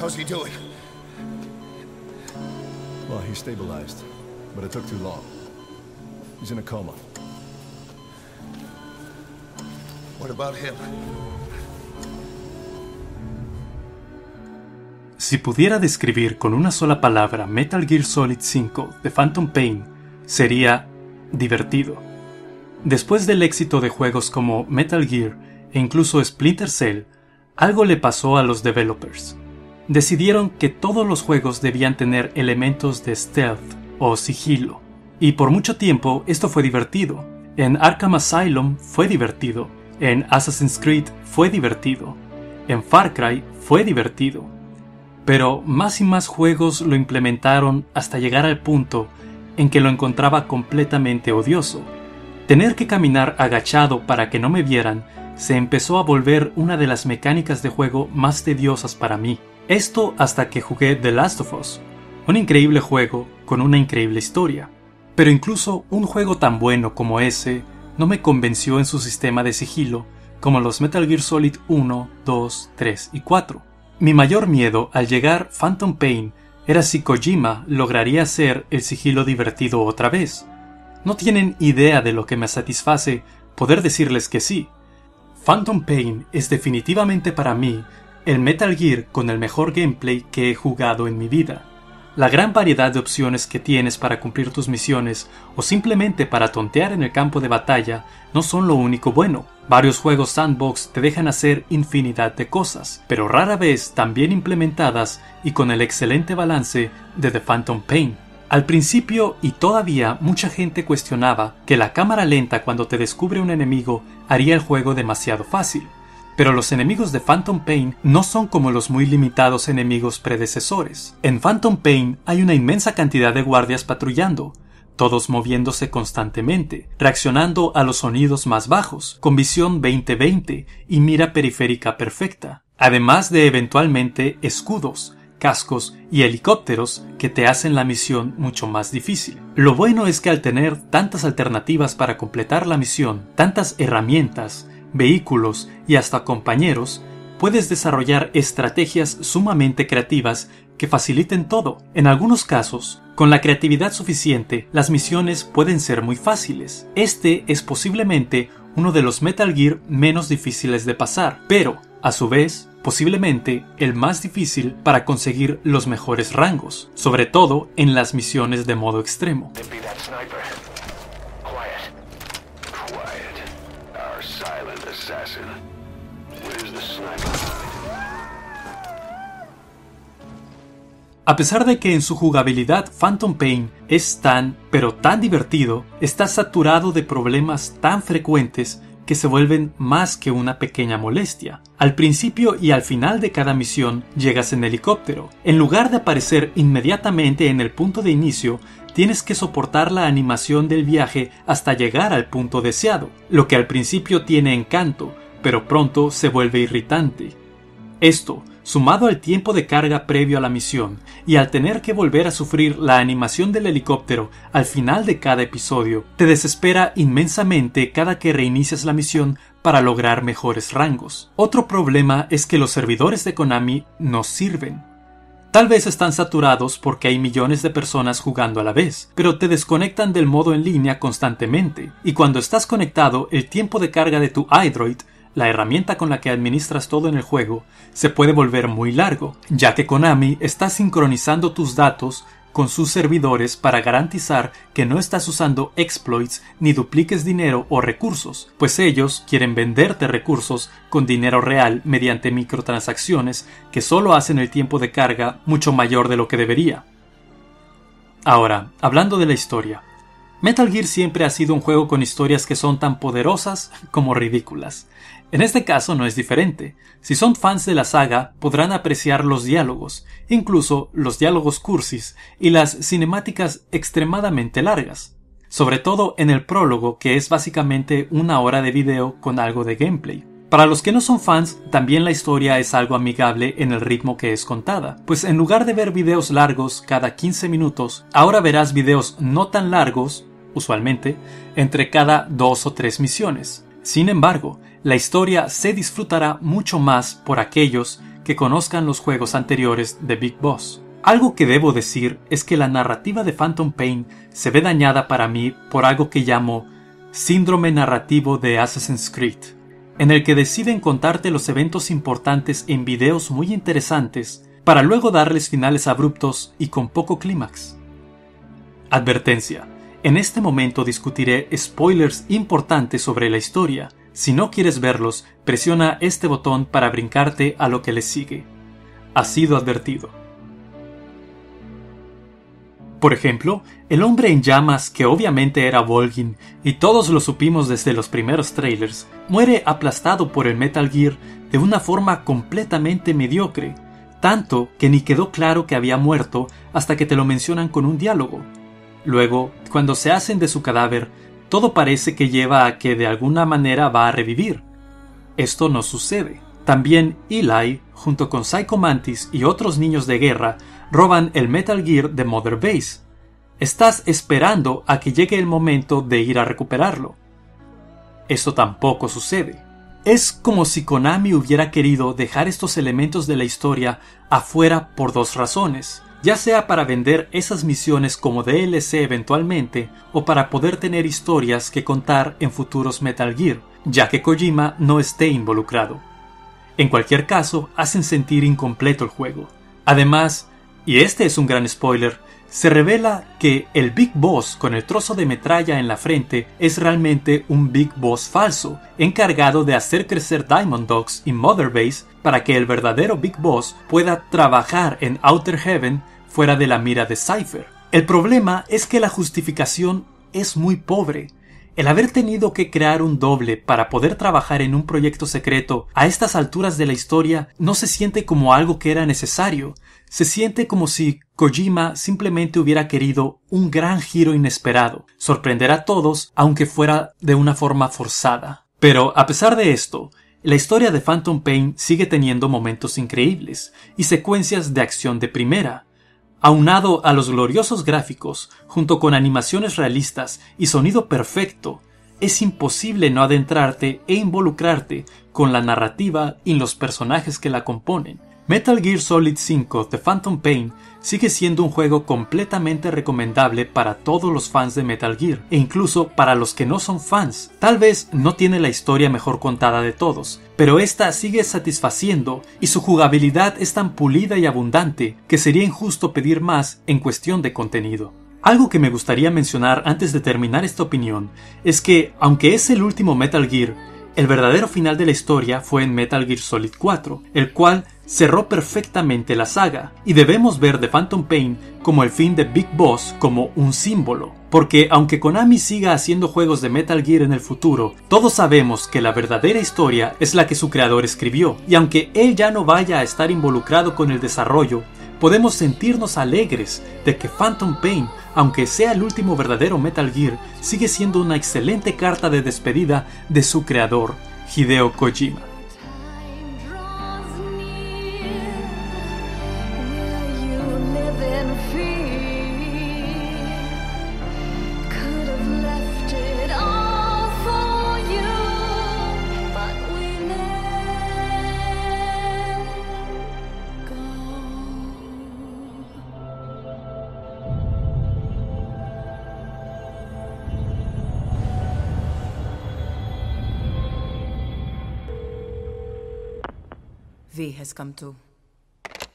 How's he doing? Well, he stabilized, but it took too long. He's in a coma. What about him? Si pudiera describir con una sola palabra Metal Gear Solid 5 de Phantom Pain, sería divertido. Después del éxito de juegos como Metal Gear e incluso Splinter Cell, algo le pasó a los developers. Decidieron que todos los juegos debían tener elementos de stealth o sigilo. Y por mucho tiempo esto fue divertido. En Arkham Asylum fue divertido. En Assassin's Creed fue divertido. En Far Cry fue divertido. Pero más y más juegos lo implementaron hasta llegar al punto en que lo encontraba completamente odioso. Tener que caminar agachado para que no me vieran se empezó a volver una de las mecánicas de juego más tediosas para mí. Esto hasta que jugué The Last of Us, un increíble juego con una increíble historia. Pero incluso un juego tan bueno como ese no me convenció en su sistema de sigilo como los Metal Gear Solid 1, 2, 3 y 4. Mi mayor miedo al llegar Phantom Pain era si Kojima lograría hacer el sigilo divertido otra vez. No tienen idea de lo que me satisface poder decirles que sí. Phantom Pain es definitivamente para mí el Metal Gear con el mejor gameplay que he jugado en mi vida. La gran variedad de opciones que tienes para cumplir tus misiones o simplemente para tontear en el campo de batalla no son lo único bueno. Varios juegos sandbox te dejan hacer infinidad de cosas, pero rara vez tan bien implementadas y con el excelente balance de The Phantom Pain. Al principio y todavía mucha gente cuestionaba que la cámara lenta cuando te descubre un enemigo haría el juego demasiado fácil. Pero los enemigos de Phantom Pain no son como los muy limitados enemigos predecesores. En Phantom Pain hay una inmensa cantidad de guardias patrullando, todos moviéndose constantemente, reaccionando a los sonidos más bajos, con visión 2020 y mira periférica perfecta, además de eventualmente escudos, cascos y helicópteros que te hacen la misión mucho más difícil. Lo bueno es que al tener tantas alternativas para completar la misión, tantas herramientas, vehículos y hasta compañeros, puedes desarrollar estrategias sumamente creativas que faciliten todo. En algunos casos, con la creatividad suficiente, las misiones pueden ser muy fáciles. Este es posiblemente uno de los Metal Gear menos difíciles de pasar, pero, a su vez, posiblemente el más difícil para conseguir los mejores rangos, sobre todo en las misiones de modo extremo. A pesar de que en su jugabilidad Phantom Pain es tan, pero tan divertido, está saturado de problemas tan frecuentes que se vuelven más que una pequeña molestia. Al principio y al final de cada misión llegas en helicóptero. En lugar de aparecer inmediatamente en el punto de inicio, tienes que soportar la animación del viaje hasta llegar al punto deseado, lo que al principio tiene encanto, pero pronto se vuelve irritante. Esto, sumado al tiempo de carga previo a la misión y al tener que volver a sufrir la animación del helicóptero al final de cada episodio, te desespera inmensamente cada que reinicias la misión para lograr mejores rangos. Otro problema es que los servidores de Konami no sirven. Tal vez están saturados porque hay millones de personas jugando a la vez, pero te desconectan del modo en línea constantemente, y cuando estás conectado el tiempo de carga de tu iDroid la herramienta con la que administras todo en el juego se puede volver muy largo, ya que Konami está sincronizando tus datos con sus servidores para garantizar que no estás usando exploits ni dupliques dinero o recursos, pues ellos quieren venderte recursos con dinero real mediante microtransacciones que solo hacen el tiempo de carga mucho mayor de lo que debería. Ahora, hablando de la historia, Metal Gear siempre ha sido un juego con historias que son tan poderosas como ridículas. En este caso no es diferente. Si son fans de la saga, podrán apreciar los diálogos, incluso los diálogos cursis y las cinemáticas extremadamente largas. Sobre todo en el prólogo, que es básicamente una hora de video con algo de gameplay. Para los que no son fans, también la historia es algo amigable en el ritmo que es contada, pues en lugar de ver videos largos cada 15 minutos, ahora verás videos no tan largos, usualmente, entre cada dos o tres misiones. Sin embargo, la historia se disfrutará mucho más por aquellos que conozcan los juegos anteriores de Big Boss. Algo que debo decir es que la narrativa de Phantom Pain se ve dañada para mí por algo que llamo síndrome narrativo de Assassin's Creed, en el que deciden contarte los eventos importantes en videos muy interesantes para luego darles finales abruptos y con poco clímax. Advertencia. En este momento discutiré spoilers importantes sobre la historia. Si no quieres verlos, presiona este botón para brincarte a lo que le sigue. Ha sido advertido. Por ejemplo, el hombre en llamas, que obviamente era Volgin, y todos lo supimos desde los primeros trailers, muere aplastado por el Metal Gear de una forma completamente mediocre, tanto que ni quedó claro que había muerto hasta que te lo mencionan con un diálogo. Luego, cuando se hacen de su cadáver, todo parece que lleva a que de alguna manera va a revivir. Esto no sucede. También Eli, junto con Psycho Mantis y otros niños de guerra, roban el Metal Gear de Mother Base. Estás esperando a que llegue el momento de ir a recuperarlo. Eso tampoco sucede. Es como si Konami hubiera querido dejar estos elementos de la historia afuera por dos razones, ya sea para vender esas misiones como DLC eventualmente o para poder tener historias que contar en futuros Metal Gear, ya que Kojima no esté involucrado. En cualquier caso, hacen sentir incompleto el juego. Además, y este es un gran spoiler, se revela que el Big Boss con el trozo de metralla en la frente es realmente un Big Boss falso, encargado de hacer crecer Diamond Dogs y Mother Base para que el verdadero Big Boss pueda trabajar en Outer Heaven fuera de la mira de Cypher. El problema es que la justificación es muy pobre. El haber tenido que crear un doble para poder trabajar en un proyecto secreto a estas alturas de la historia no se siente como algo que era necesario, se siente como si Kojima simplemente hubiera querido un gran giro inesperado, sorprender a todos, aunque fuera de una forma forzada. Pero a pesar de esto, la historia de Phantom Pain sigue teniendo momentos increíbles y secuencias de acción de primera. Aunado a los gloriosos gráficos, junto con animaciones realistas y sonido perfecto, es imposible no adentrarte e involucrarte con la narrativa y los personajes que la componen. Metal Gear Solid 5 The Phantom Pain sigue siendo un juego completamente recomendable para todos los fans de Metal Gear e incluso para los que no son fans. Tal vez no tiene la historia mejor contada de todos, pero esta sigue satisfaciendo y su jugabilidad es tan pulida y abundante que sería injusto pedir más en cuestión de contenido. Algo que me gustaría mencionar antes de terminar esta opinión es que, aunque es el último Metal Gear, el verdadero final de la historia fue en Metal Gear Solid 4, el cual cerró perfectamente la saga, y debemos ver The Phantom Pain como el fin de Big Boss como un símbolo. Porque aunque Konami siga haciendo juegos de Metal Gear en el futuro, todos sabemos que la verdadera historia es la que su creador escribió, y aunque él ya no vaya a estar involucrado con el desarrollo, podemos sentirnos alegres de que Phantom Pain, aunque sea el último verdadero Metal Gear, sigue siendo una excelente carta de despedida de su creador, Hideo Kojima. V has come too.